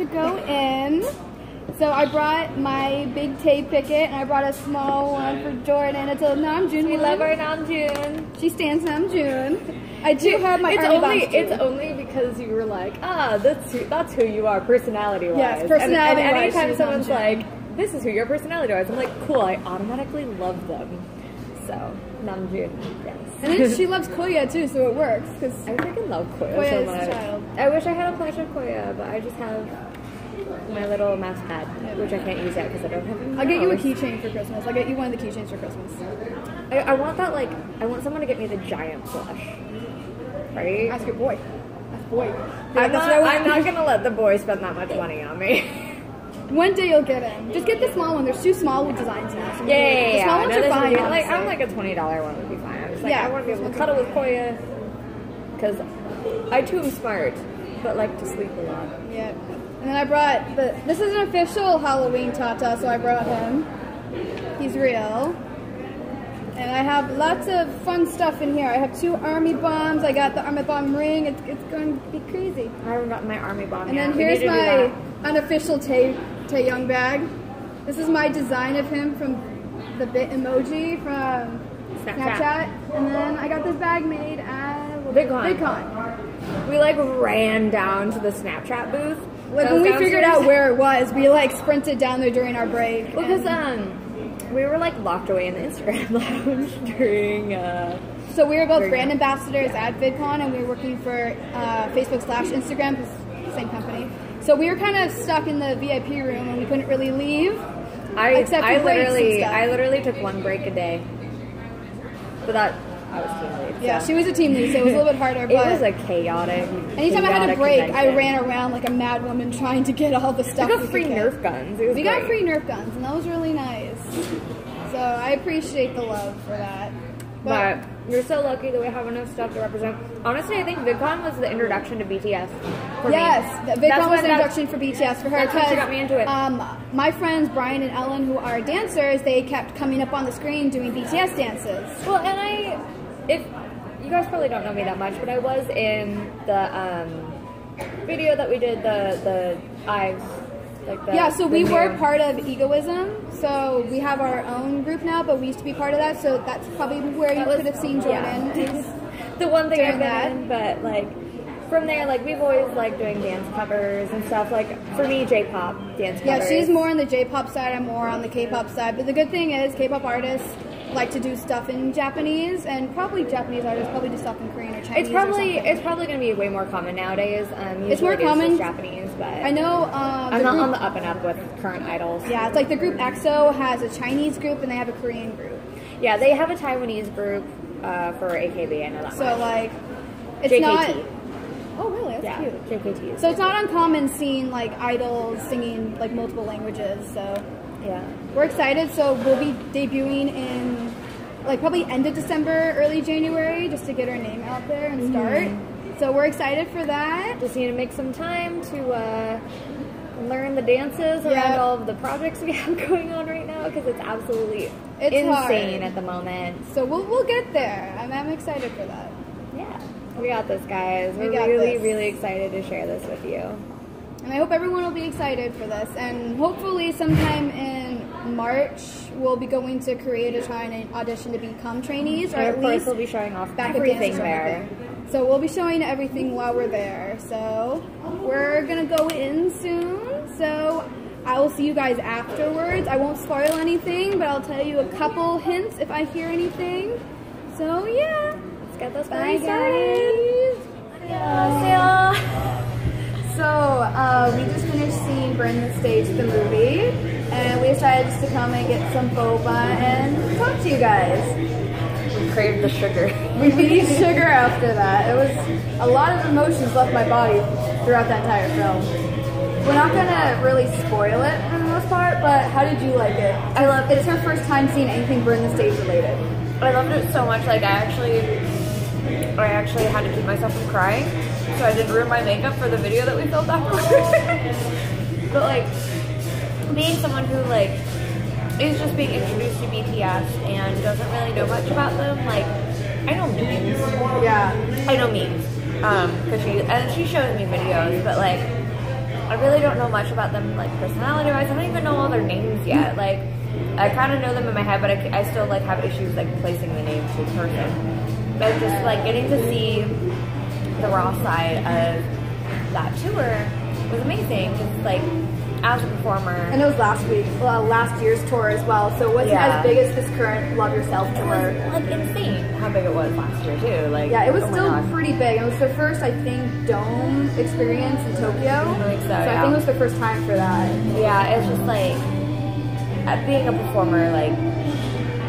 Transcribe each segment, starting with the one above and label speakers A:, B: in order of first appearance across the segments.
A: to go in. So I brought my big Tay picket and I brought a small one for Jordan. It's a Namjoon.
B: We
A: one.
B: love our Namjoon.
A: She stands Namjoon. I do have my
B: it's only it's only because you were like ah that's who, that's who you are personality wise.
A: Yes, personality-wise,
B: And, and anytime
A: she's
B: someone's like this is who your personality wise, I'm like cool. I automatically love them. So Namjoon, yes.
A: And then she loves Koya too, so it works. Cause
B: I freaking love Koya,
A: Koya
B: so much.
A: a child.
B: I wish I had a plush of Koya, but I just have my little mouse pad, which I can't use yet because I don't have.
A: I'll get you a keychain for Christmas. I'll get you one of the keychains for Christmas.
B: I, I want that like I want someone to get me the giant plush, right?
A: Ask your boy. Ask boy.
B: I'm
A: That's
B: not,
A: I.
B: I'm not gonna let the boy spend that much money on me.
A: One day you'll get him. Just get the small one. There's two small with designs now. So
B: yeah, yeah,
A: the small
B: yeah.
A: ones
B: No,
A: are fine.
B: be, like. I'm like a twenty dollar one would be fine. I'm just like
A: Yeah.
B: I want to be able to cuddle with Koya because I too am smart, but like to sleep a lot.
A: Yep. And then I brought the. This is an official Halloween Tata, so I brought him. He's real. And I have lots of fun stuff in here. I have two army bombs. I got the army bomb ring. It's, it's going to be crazy.
B: I haven't gotten my army bomb
A: And
B: yet.
A: then here's
B: need to do
A: my unofficial Tay Young bag. This is my design of him from the Bitmoji from
B: Snapchat.
A: Snapchat. And then I got this bag made at
B: VidCon.
A: VidCon.
B: We like ran down to the Snapchat booth.
A: Like when we figured out where it was, we like sprinted down there during our break.
B: Because um, we were like locked away in the Instagram lounge during uh.
A: So we were both brand ambassadors at VidCon, and we were working for uh, Facebook slash Instagram, same company. So we were kind of stuck in the VIP room, and we couldn't really leave.
B: I I literally. I literally took one break a day. But that I was team lead.
A: Yeah,
B: so.
A: she was a team lead, so it was a little bit harder.
B: It
A: But
B: was a chaotic.
A: anytime I had a
B: chaotic
A: break, I ran around like a mad woman trying to get all the stuff.
B: We got
A: could
B: free. Nerf guns.
A: We got free Nerf guns, and that was really nice. So I appreciate the love for that.
B: But you're so lucky that we have enough stuff to represent. Honestly, I think VidCon was the introduction to BTS. For me.
A: Yes,
B: That's
A: VidCon was the introduction for BTS for her.
B: that's what got me into it.
A: Um, my friends Brian and Ellen, who are dancers, they kept coming up on the screen doing BTS dances.
B: Well, and I, if you guys probably don't know me that much, but I was in the um, video that we did the the eyes, like the
A: yeah, so we were part of Egoism. So we have our own group now, but we used to be part of that. So that's probably where you
B: That was-
A: could have seen Jordan.
B: yeah. the one thing I've been
A: that.
B: in, but like from there, like we've always liked doing dance covers and stuff. Like for me, J-pop dance Covers.
A: Yeah, she's more on the J-pop side. I'm more on the K-pop side. But the good thing is, K-pop artists like to do stuff in Japanese, and probably Japanese artists probably do stuff in Korean or Chinese.
B: It's probably it's probably going to be way more common nowadays. Um,
A: It's more
B: it
A: common.
B: just Japanese, but
A: I know. Um,
B: I'm not
A: group-
B: on the up and up with current idols.
A: Yeah, it's like the group EXO has a Chinese group and they have a Korean group.
B: Yeah, they have a Taiwanese group uh, for AKB. I know that
A: So
B: much.
A: like, it's
B: JKT.
A: not. Oh really? That's
B: yeah,
A: cute.
B: JKT.
A: So it's not uncommon seeing like idols singing like multiple languages. So
B: yeah.
A: we're excited. So we'll be debuting in like probably end of December, early January, just to get our name out there and start.
B: Mm-hmm.
A: So we're excited for that.
B: Just need to make some time to uh, learn the dances around all of the projects we have going on right now because it's absolutely
A: It's
B: insane
A: hard.
B: at the moment.
A: So we'll we'll get there. I'm, I'm excited for that.
B: Yeah, we got this, guys.
A: We
B: We're
A: got
B: really,
A: this.
B: really excited to share this with you.
A: And I hope everyone will be excited for this. And hopefully, sometime in March, we'll be going to Korea to try and audition to become trainees, or
B: And
A: at
B: of course,
A: least
B: we'll be showing off everything there.
A: So we'll be showing everything while we're there. So we're gonna go in soon. So I will see you guys afterwards. I won't spoil anything, but I'll tell you a couple hints if I hear anything. So yeah.
B: Let's get this
A: Bye
B: party started.
A: guys. So uh, we just finished seeing Burn the Stage, the movie, and we decided just to come and get some boba and talk to you guys.
B: We craved the sugar.
A: We need sugar after that. It was a lot of emotions left my body throughout that entire film. We're not gonna really spoil it for the most part, but how did you like it? I love. It. It's her first time seeing anything Burn the Stage related.
B: I loved it so much. Like I actually, I actually had to keep myself from crying, so I didn't ruin my makeup for the video that we filmed afterwards. but like, being someone who like is just being introduced to BTS and doesn't really know much about them, like I know memes.
A: Yeah.
B: I know memes. Um, cause she and she shows me videos, but like I really don't know much about them, like personality wise. I don't even know all their names yet. Like, I kind of know them in my head, but I, I still like have issues like placing the names to the person. But just like getting to see the raw side of that tour was amazing. Just like as a performer,
A: And it was last week, well, last year's tour as well. So it wasn't
B: Yeah.
A: as big as this current Love Yourself
B: it
A: tour.
B: was like insane how big it was last year too. Like
A: Yeah, it was
B: oh
A: still pretty big. It was their first, I think, dome experience in Tokyo.
B: I think so,
A: I
B: yeah.
A: think it was the first time for that.
B: Yeah, it's just like uh, being a performer, like,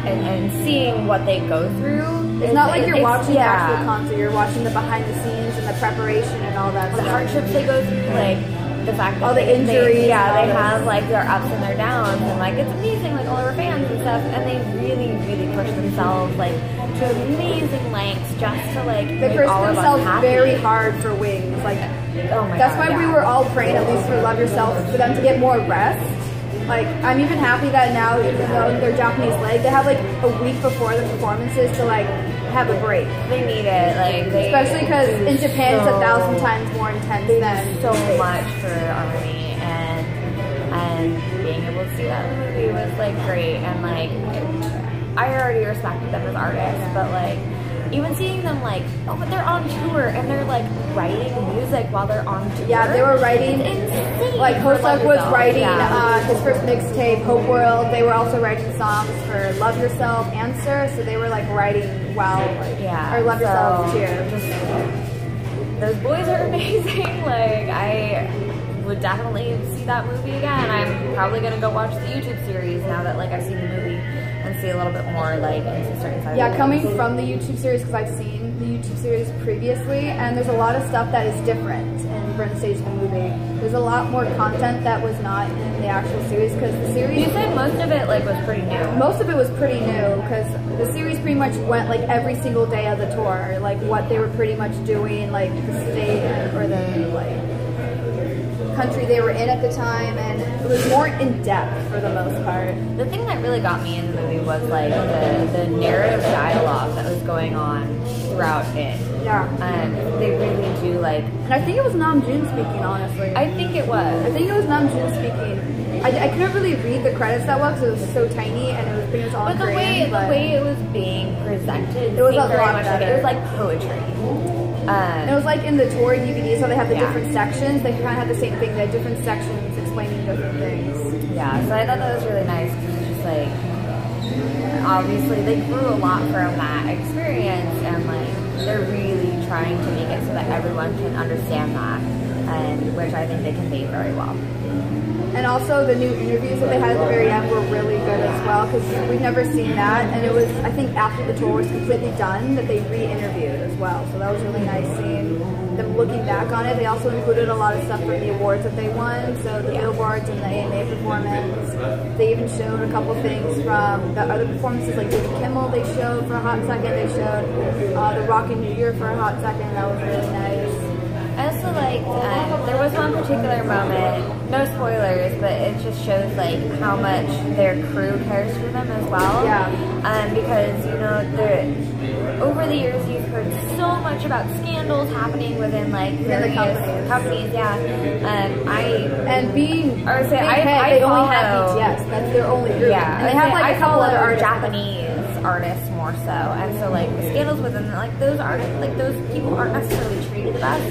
B: and, and seeing what they go through.
A: It's not like you're watching the
B: yeah,
A: actual concert. You're watching the behind the scenes the preparation and all that
B: the hardships they go through, like the fact that
A: All the injuries
B: they, yeah, they have like their ups and their downs, and like it's amazing, like all of our fans and stuff, and they really, really push themselves like to amazing lengths just to like
A: They
B: make
A: pushed
B: all of us
A: themselves very hard for wings. Like
B: Oh my
A: that's
B: God,
A: why we were all praying, at least for Love Yourself, for them to get more rest. Like I'm even happy that now, even though they're Japanese leg, they have like a week before the performances to like have a break.
B: They need it, like they,
A: Especially because in Japan it's a thousand times more intense than
B: so much for Army and and being able to see that movie was like great and like I already respected them as artists, but like even seeing them like oh but they're on tour and they're like writing music while they're on tour.
A: Yeah, they were writing. Like
B: Hoseok
A: was
B: Yourself.
A: writing
B: Yeah.
A: uh, his first mixtape, Hope World. They were also writing songs for Love Yourself, Answer. So they were like writing while like
B: yeah,
A: or Love Yourself too.
B: Just, those boys are amazing. Like I would definitely see that movie again. I'm probably gonna go watch the YouTube series now that like I've seen the movie and see a little bit more like into certain sides.
A: Yeah, coming from the YouTube series because I've seen the YouTube series previously, and there's a lot of stuff that is different Burn Stage the movie. There's a lot more content that was not in the actual series because the series.
B: You said most of it like was pretty new.
A: most of it was pretty new because the series pretty much went like every single day of the tour, like what they were pretty much doing, like the state or the like country they were in at the time, and it was more in depth for the most part.
B: The thing that really got me in the movie was like the, the narrative dialogue that was going on throughout it.
A: Yeah,
B: And they really do like
A: and I think it was Namjoon speaking, honestly.
B: I think it was.
A: I think it was Namjoon speaking. I, I couldn't really read the credits that well because it was so tiny and it was pretty much all
B: But the way
A: Korean.
B: the way it was being presented
A: It was a lot
B: much like it was like poetry. Um,
A: it was like in the tour DVDs how they have the
B: Yeah.
A: different sections. They kind of had the same thing. They had different sections explaining different things.
B: Yeah, so I thought that was really nice because it's just like obviously they grew a lot from that experience and like they're really trying to make it so that everyone can understand that and which I think they convey very well.
A: And also the new interviews that they had at the very end were really good as well because we've never seen that. And it was, I think, after the tour was completely done that they re-interviewed as well. So that was really nice seeing them looking back on it. They also included a lot of stuff from the awards that they won. So the billboards and the AMA performance. They even showed a couple things from the other performances like David Kimmel. They showed for a hot second. They showed uh, the Rockin' New Year for a hot second. That was really nice.
B: Also um, there was one particular moment, no spoilers, but it just shows like how much their crew cares for them as well.
A: Yeah.
B: Um, because you know the over the years you've heard so much about scandals happening within like
A: the
B: various
A: companies.
B: companies. Yeah. Um, I
A: And being
B: I would say I- I
A: they only have BTS. That's their only group.
B: Yeah,
A: and they have like
B: I
A: a couple other artists.
B: Japanese artists more so, and so like the scandals within like those artists, like those people aren't necessarily treated the best,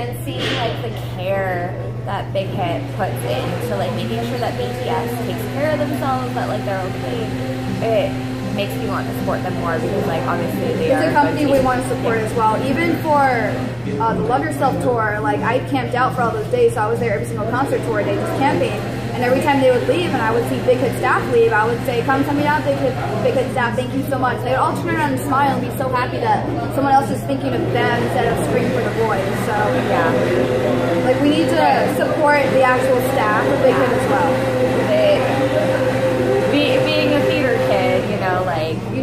B: and seeing like the care that Big Hit puts into like making sure that BTS takes care of themselves, that like they're okay, it makes me want to support them more because like obviously they are
A: It's a company we want to support as well. Even for uh, the Love Yourself tour, like I camped out for all those days, so I was there every single concert tour day just camping. And every time they would leave and I would see Big Hit staff leave, I would say, come me down, Big Hit, Big Hit staff, thank you so much. They would all turn around and smile and be so happy that someone else is thinking of them instead of screaming for the boys. So,
B: Yeah,
A: like, we need to support the actual staff of Big Hit as well.
B: they,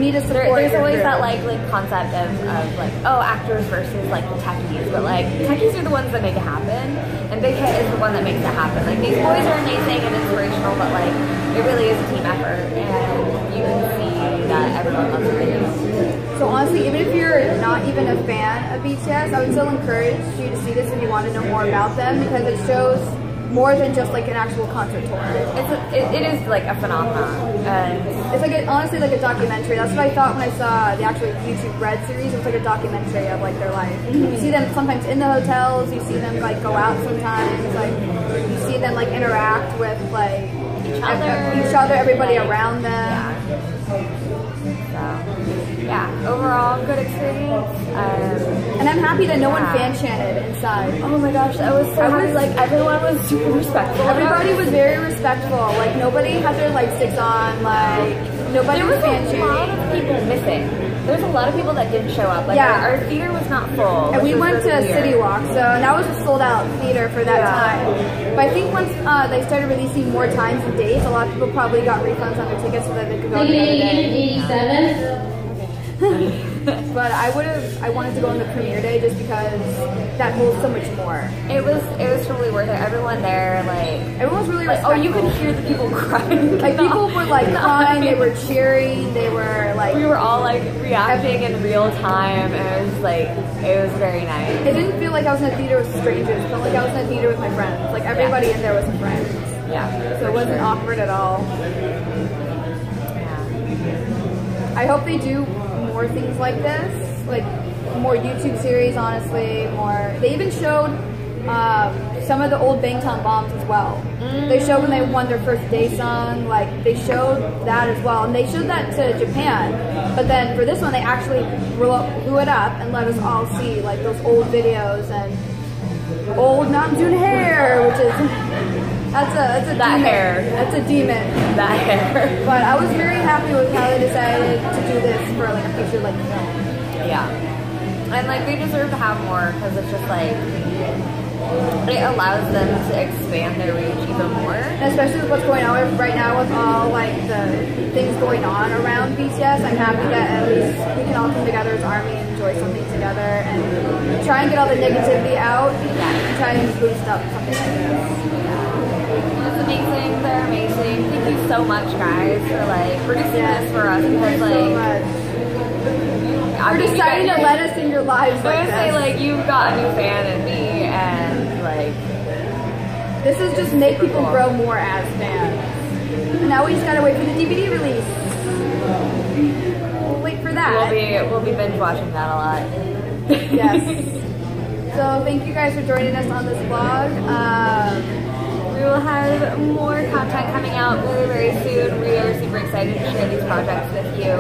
B: You
A: need to
B: There,
A: support
B: there's always that like like concept of, of like oh actors versus like the techies, but like techies are the ones that make it happen, and Big Hit is the one that makes it happen. Like these boys are amazing and inspirational, but like it really is a team effort, and you can see that everyone loves the do.
A: So honestly, even if you're not even a fan of BTS, I would still encourage you to see this if you want to know more about them because it shows more than just like an actual concert tour.
B: It's a, it, it is like a phenomenon, and
A: It's like a, honestly like a documentary. That's what I thought when I saw the actual YouTube Red series. It was like a documentary of like their life. Mm-hmm. You see them sometimes in the hotels. You see them like go out sometimes. Like you see them like interact with like
B: Each other.
A: each other, everybody around them.
B: yeah. So, yeah, overall good experience. Um,
A: And I'm happy that no one fan chanted inside.
B: oh my gosh, that was so
A: I
B: happy.
A: was-
B: Like everyone was super respectful.
A: Everybody was very respectful. Like nobody had their like sticks on. Like nobody
B: There
A: was
B: was
A: fan
B: a lot
A: chanting.
B: of people missing. there's a lot of people that didn't show up. Like
A: Yeah.
B: our, our theater was not full.
A: And we
B: was
A: went to
B: really weird.
A: City Walk, so that was a sold out theater for that
B: Yeah.
A: time. But I think once uh, they started releasing more times and dates, a lot of people probably got refunds on their tickets so that they could go the other day.
C: 87.
A: But I would have, I wanted to go on the premiere day just because that holds so much more.
B: It was it was totally worth it. Everyone there, like,
A: Everyone was really
B: like oh, you
A: respectful.
B: could hear the people crying.
A: Like people were like crying, they were cheering, they were like.
B: We were all like reacting in real time, and it was like it was very nice.
A: It didn't feel like I was in a theater with strangers. It felt like I was in a theater with my friends. Like everybody in there was a friend.
B: Yeah.
A: So it wasn't awkward at all. I hope they do more things like this, like more YouTube series. Honestly, more. They even showed um, some of the old Bangtan bombs as well. They showed when they won their first daesang. Like they showed that as well, and they showed that to Japan. But then for this one, they actually blew it up and let us all see like those old videos and old Namjoon hair, which is that's a that's a
B: That
A: demon.
B: hair.
A: That's a demon.
B: That hair.
A: But I was very happy with how they decided to do this for like a feature like film.
B: Yeah. And like they deserve to have more because it's just like it allows them to expand their reach even more.
A: And especially with what's going on with, right now with all like the things going on around BTS, I'm happy that at least we can all come together as ARMY and enjoy something together and try and get all the negativity out and try and boost up something like this.
B: Amazing. They're amazing. Thank you so much, guys, for like producing this for us because like
A: much.
B: I
A: For deciding to let us in your lives
B: I was
A: like
B: like you've got a new fan in me and like
A: This is just make people grow more as fans. And now we just gotta wait for the DVD release. We'll wait for that.
B: we'll be we'll be binge watching that a lot.
A: Yes. so thank you guys for joining us on this vlog. Um,
B: We will have more content coming out very, very soon. We are super excited to share these projects with you.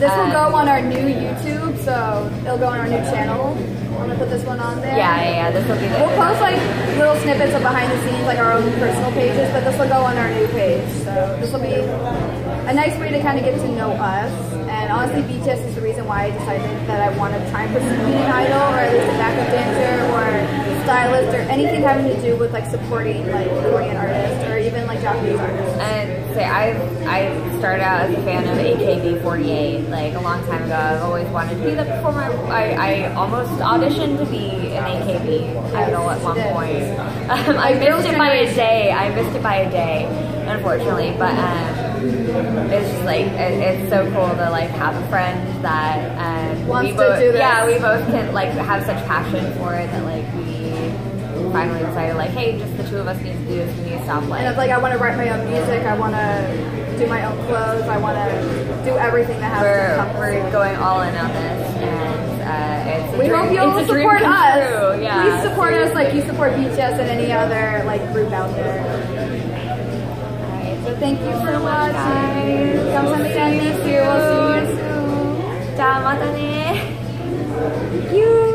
A: this will
B: Um,
A: go on our new YouTube, so it'll go on our new channel. I'm gonna put this one on there.
B: Yeah, yeah, yeah. This will be.
A: We'll post like little snippets of behind the scenes, like our own personal pages, but this will go on our new page. So this will be a nice way to kind of get to know us. Honestly, BTS is the reason why I decided that I want to try and pursue being an idol, or at least a backup dancer, or stylist, or anything having to do with like supporting like Korean artists or even like Japanese artists.
B: And say I I started out as a fan of AKB48 like a long time ago. I've always wanted to be the performer. I, I almost auditioned to be an AKB. I don't know at one point. Um, I missed it by a day. I missed it by a day, unfortunately. But um, it's like it, it's so cool to like have a friend that um,
A: Wants
B: we
A: to
B: both
A: do this.
B: yeah we both can like have such passion for it that like we finally decided like hey just the two of us need to do this. We need to stop
A: And
B: like
A: it's like I want to write my own music. I want to do my own clothes. I want to do everything that has to
B: we're,
A: come
B: we're going all in on this, and uh, it's
A: We
B: dream,
A: hope you'll support us.
B: True. Yeah,
A: Please support us like you support BTS and any other like group out there.
B: Alright,
A: So thank you for watching.
B: guys.
A: 감사합니다. Thank you. We'll see you soon.
B: じゃあまたね。
A: You.